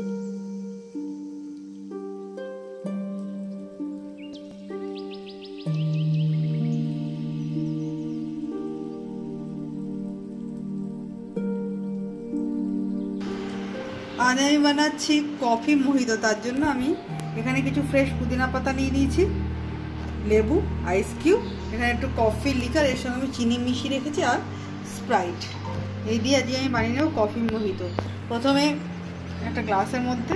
আজ আমি বানাচ্ছি কফি মোহিত, তার জন্য আমি এখানে কিছু ফ্রেশ পুদিনা পাতা নিয়ে নিয়েছি, লেবু আইস কিউব এখানে একটু কফি লিকার এর সঙ্গে আমি চিনি মিশিয়ে রেখেছি আর স্প্রাইট এই দিয়ে আজকে আমি বানিয়ে নেব কফি মোহিত। প্রথমে একটা গ্লাসের মধ্যে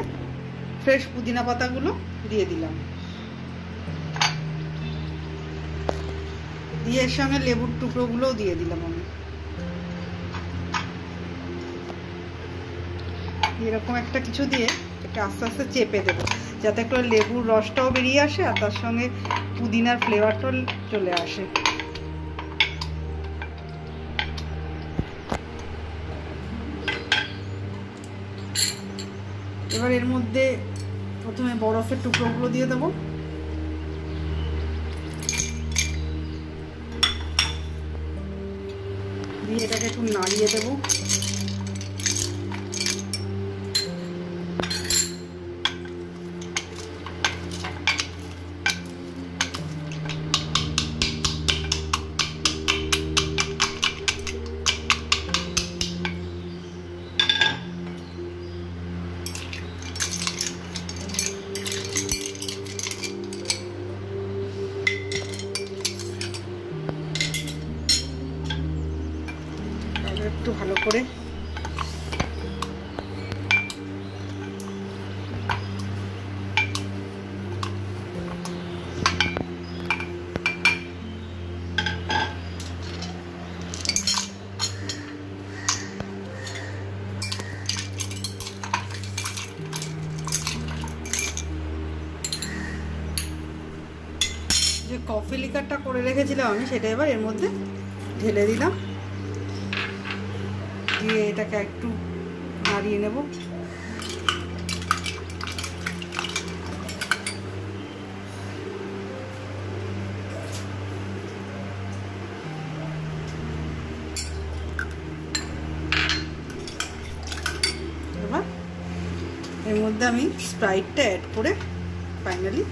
ফ্রেশ পুদিনা পাতাগুলো দিয়ে দিলাম। দিয়ে এর সঙ্গে লেবুর টুকরোগুলোও দিয়ে দিলাম আমি। এরকম একটা কিছু দিয়ে এটা আস্তে আস্তে চেপে দেবো, যাতে করে লেবুর রসটাও বেরিয়ে আসে আর তার সঙ্গে পুদিনার ফ্লেভারটাও চলে আসে। এবার এর মধ্যে প্রথমে বরফের টুকরোগুলো দিয়ে দেবো। দিয়ে এটাকে একটু নাড়িয়ে দেবো। একটু ভালো করে যে কফি লিকারটা করে রেখেছিলাম আমি, সেটা এবার এর মধ্যে ঢেলে দিলাম। দিয়ে এটাকে একটু নাড়িয়ে নেব। এর মধ্যে আমি স্প্রাইটটা অ্যাড করে ফাইনালি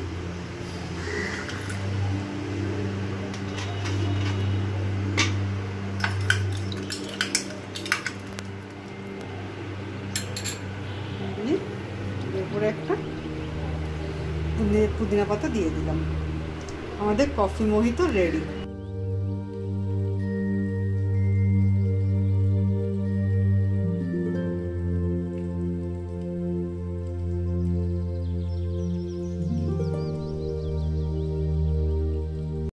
উপরে একটা পুদিনা পাতা দিয়ে দিলাম। আমাদের কফি মোহিত রেডি